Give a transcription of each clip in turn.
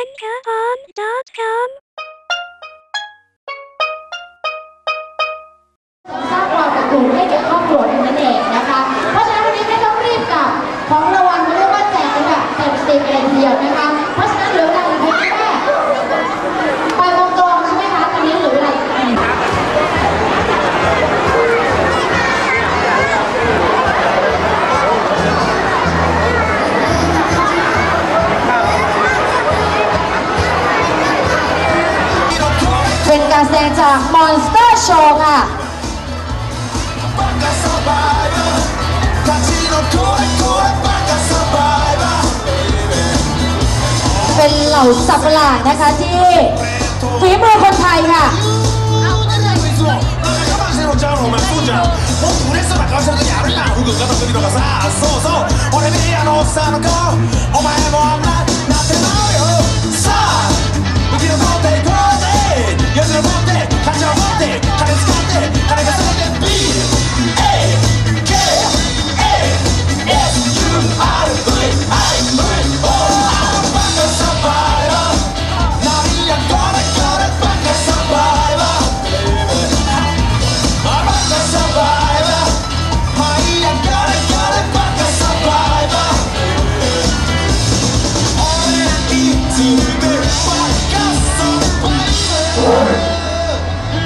Anchor.com สร้างความอบอุ่นให้แก่ครอบครัว เป็นการแสดงจาก Monster Show ค่ะเป็นเหล่าสัตว์ประหลาดนะคะที่ฝีมือคนไทยค่ะ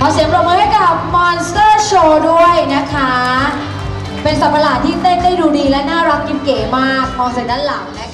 ขอเสียงปรบมือให้กับ Monster Show ด้วยนะคะ เป็นสัตว์ประหลาดที่เต้นได้ดูดีและน่ารักกิมเก๋มาก มองจากด้านหลังนะคะ